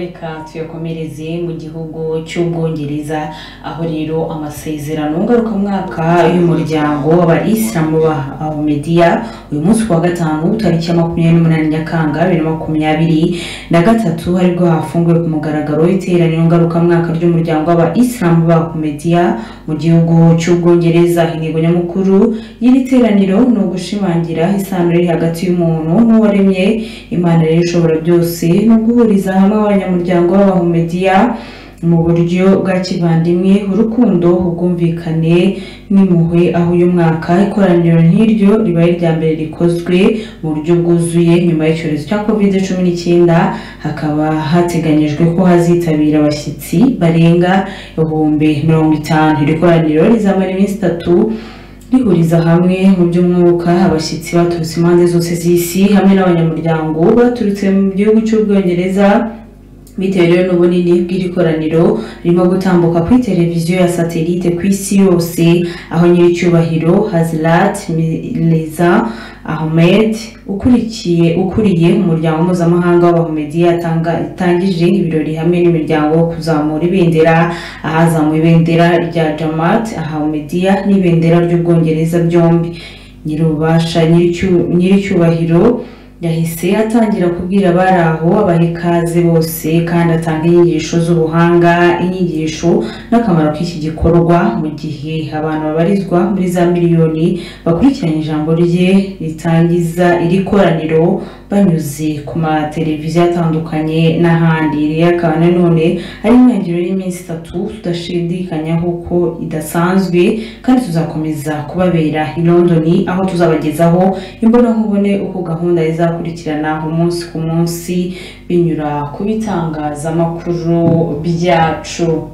reka tuyakomereze mu gihugu cy'ubwongereza aho rero amasezerano ngarukamwaka y'umuryango w'abayisilamu ba ahmediya uyu munsi kuwa gatanu tariki ya makumyabiri n'umunani nyakanga bibiri na makumyabiri na gatatu ari bwo hafunguwe ku mugaragaro iteraniro ngarukamwaka ry'umuryango w'abayisilamu ba ahmediya mu gihugu cy'ubwongereza. Intego nyamukuru y'iri teraniro ni ugushimangira isano riri hagati y'umuntu n'uwaremye imana rero ishobora byose no guhuriza hamwe abanyamuryango b'abahumediya mu buryo bwa kivandimwe urukundo ubwumvikane n'impuhwe aho uyu mwaka ikoraniro nk'iryo ribaye irya mbere rikozwe mu buryo bwuzuye nyuma y'icyorezo cya kovide cumi n'icyenda hakaba hateganyijwe ko hazitabira abashyitsi barenga ibihumbi mirongo itanu. Iri koraniro rizamara iminsi itatu rihuriza hamwe mu by'umwuka abashyitsi baturutse impande zose z'isi hamwe n'abanyamuryango baturutse mu gihugu cy'ubwongereza bitewe rero n'ubunini bw'iri koraniro ririmo gutambuka kuri televiziyo ya satelite ku isi yose aho nyiricyubahiro hazirat reza ahmed ukurikiye ukuriye umuryango mpuzamahanga w'abahumediya yatangije ibirori hamwe n'imiryango kuzamura ibendera ahazamuwe ibendera rya jamat ahumediya n'ibendera ry'ubwongereza byombi. Nyir'ububasha nyiricyubahiro yahise atangira kubwira abari aho abaha ikaze bose kandi atanga inyigisho z'ubuhanga inyigisho n'akamaro k'iki gikorwa mu gihe abantu babarizwa muri za miliyoni bakurikiranye ijambo rye ritangiza iri koraniro banyuze ku mateleviziyo atandukanye n'ahandi. Rero akaba nanone ari intangiriro y'iminsi itatu tudashidikanyaho ko idasanzwe kandi tuzakomeza kubabera i London aho tuzabagezaho imbonankubone uko gahunda izakurikirana umunsi ku munsi binyura ku bitangazamakuru byacu.